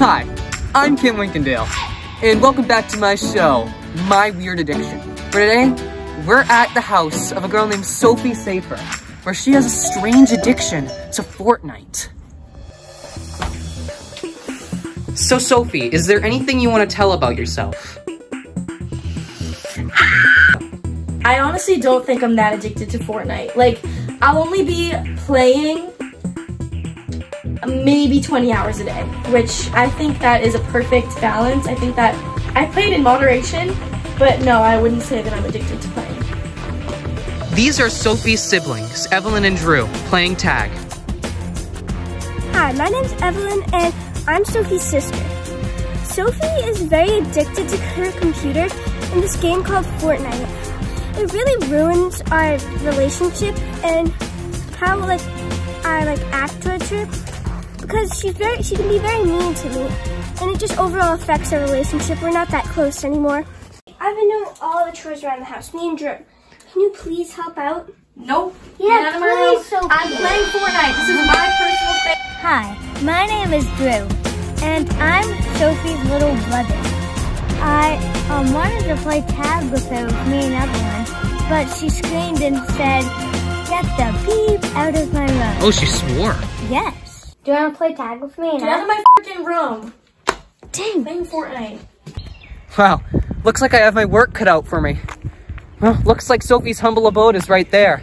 Hi, I'm Kim Winkendale, and welcome back to my show, My Weird Addiction. For today, we're at the house of a girl named Sophie Safer, where she has a strange addiction to Fortnite. So Sophie, is there anything you want to tell about yourself? I honestly don't think I'm that addicted to Fortnite. Like, I'll only be playing maybe 20 hours a day, which I think that is a perfect balance. I think that I played in moderation, but no, I wouldn't say that I'm addicted to playing. These are Sophie's siblings, Evelyn and Drew, playing tag. Hi, my name's Evelyn and I'm Sophie's sister. Sophie is very addicted to her computer in this game called Fortnite. It really ruins our relationship and how like I like act towards her because she's very she can be very mean to me and it just overall affects our relationship. We're not that close anymore. I've been doing all the chores around the house. Me and Drew. Can you please help out? Nope. Yeah, Get out of my please, Sophie. I'm playing Fortnite. This is my personal thing. Hi, my name is Drew, and I'm Sophie's little brother. I um, wanted to play tag with her with me and everyone, but she screamed and said, get the beep out of my room. Oh, she swore. Yes. Do you want to play tag with me and Get out of my freaking room. Dang. Playing Fortnite. Wow, looks like I have my work cut out for me. Well, looks like Sophie's humble abode is right there.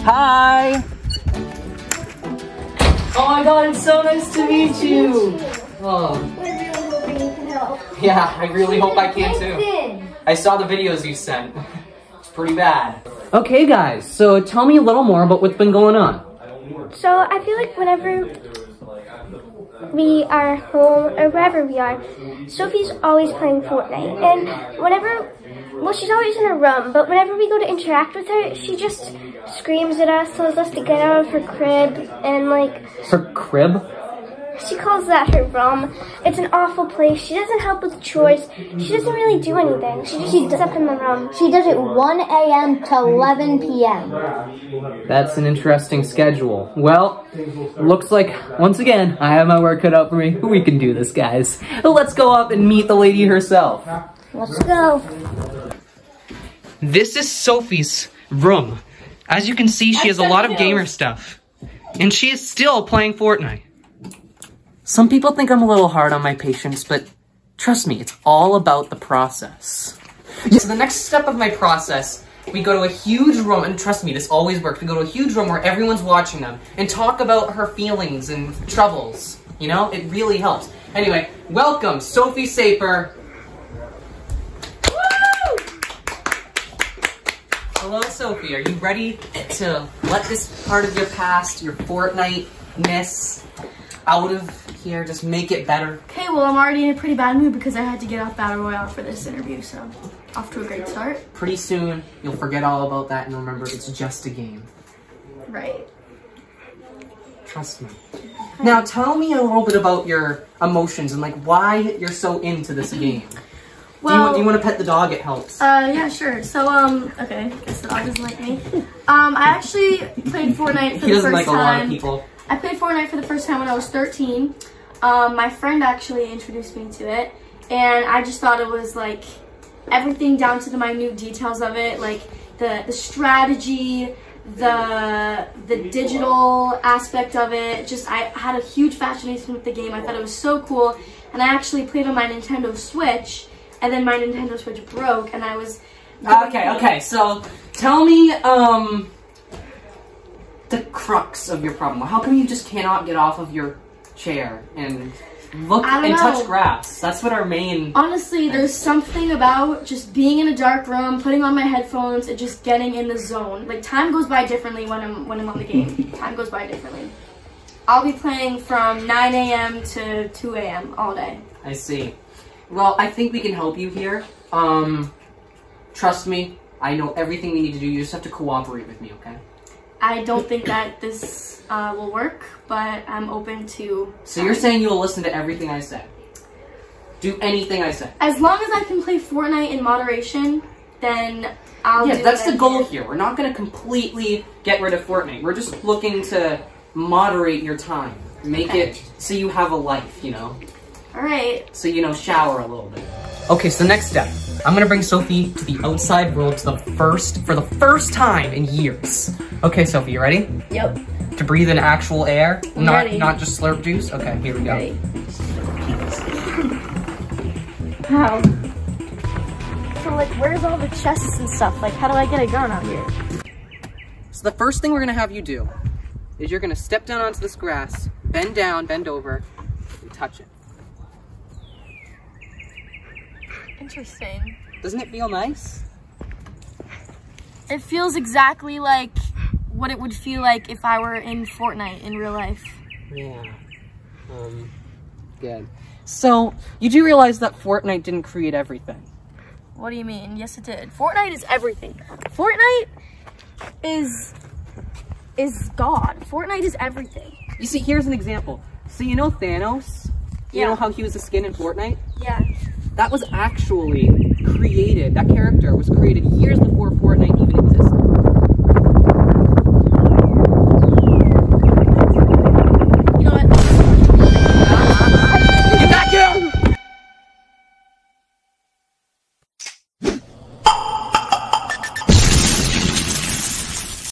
Hi! Oh my god, it's so nice to meet you! Oh, yeah, I really hope I can too. I saw the videos you sent. It's pretty bad. Okay guys, so tell me a little more about what's been going on. So I feel like whenever we are home or wherever we are, Sophie's always playing Fortnite. And whenever, well, she's always in her room, but whenever we go to interact with her, she just screams at us, tells us to get out of her crib, and like, Her crib? She calls that her room. It's an awful place. She doesn't help with chores. She doesn't really do anything. She just sits up in the room. She does it 1 a.m. to 11 p.m. That's an interesting schedule. Well, looks like, once again, I have my work cut out for me. We can do this, guys. Let's go up and meet the lady herself. Let's go. This is Sophie's room. As you can see, she has a lot of gamer stuff. And she is still playing Fortnite. Some people think I'm a little hard on my patients, but trust me, it's all about the process. So the next step of my process, we go to a huge room, and trust me, this always works. We go to a huge room where everyone's watching them and talk about her feelings and troubles. You know, it really helps. Anyway, welcome, Sophie Saper. Hello, Sophie. Are you ready to let this part of your past, your Fortnite-ness, out of here? Just make it better. Okay, well, I'm already in a pretty bad mood because I had to get off Battle Royale for this interview, so off to a great start. Pretty soon, you'll forget all about that and remember it's just a game. Right. Trust me. Now, tell me a little bit about your emotions and like why you're so into this game. do, you, Well, do you want to pet the dog? It helps. Uh, yeah, sure. So, um, okay, guess the dog doesn't like me. Um, I actually played Fortnite for he the doesn't first like a lot of time. I played Fortnite for the first time when I was 13. Um, my friend actually introduced me to it, and I just thought it was like everything down to the minute details of it, like the the strategy, the the digital aspect of it. Just I had a huge fascination with the game. I thought it was so cool, and I actually played on my Nintendo Switch, and then my Nintendo Switch broke, and I was Okay, okay. So, tell me, um, the crux of your problem. How come you just cannot get off of your chair and look and touch know. grass? That's what our main. Honestly, there's something about just being in a dark room, putting on my headphones, and just getting in the zone. Like time goes by differently when I'm when I'm on the game. time goes by differently. I'll be playing from 9 a.m. to 2 a.m. all day. I see. Well, I think we can help you here. Um, trust me. I know everything we need to do. You just have to cooperate with me, okay? I don't think that this uh, will work, but I'm open to. So you're saying you'll listen to everything I say? Do anything I say? As long as I can play Fortnite in moderation, then I'll yeah, that's the goal here. We're not going to completely get rid of Fortnite. We're just looking to moderate your time. Make Okay. it so you have a life, you know? All right. So, you know, shower a little bit. Okay, so next step. I'm gonna bring Sophie to the outside world to the first, for the first time in years. Okay, Sophie, you ready? Yep. To breathe in actual air? I'm not ready. not just slurp juice? Okay, here we go. Ready. How? So like, where's all the chests and stuff? Like, how do I get a gun out here? So the first thing we're gonna have you do is you're gonna step down onto this grass, bend down, bend over, and touch it. Interesting. Doesn't it feel nice? It feels exactly like what it would feel like if I were in Fortnite in real life. Yeah. Um, good. So, you do realize that Fortnite didn't create everything. What do you mean? Yes, it did. Fortnite is everything. Fortnite is is God. Fortnite is everything. You see, here's an example. So you know Thanos? You Yeah. know how he was a skin in Fortnite? Yeah. That was actually created, that character was created years before Fortnite even existed.